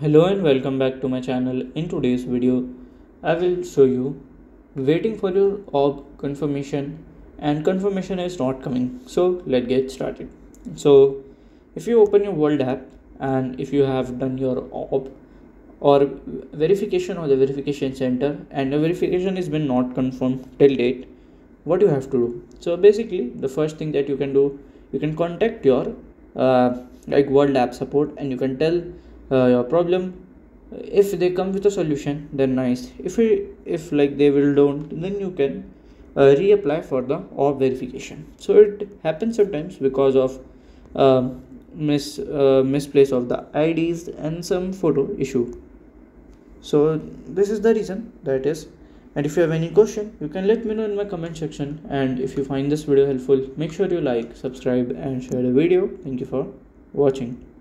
Hello and welcome back to my channel. In today's video, I will show you waiting for your Orb confirmation and confirmation is not coming. So let's get started. So if you open your World app and if you have done your Orb or verification or the verification center and the verification has been not confirmed till date, what do you have to do? So basically the first thing that you can do, you can contact your uh, like World app support and you can tell your problem. If they come with a solution then nice. If we, if like they will don't then you can uh, reapply for the Orb verification. So it happens sometimes because of uh, mis uh, misplace of the IDs and some photo issue. So this is the reason that is. And if you have any question you can let me know in my comment section. And if you find this video helpful make sure you like subscribe and share the video. Thank you for watching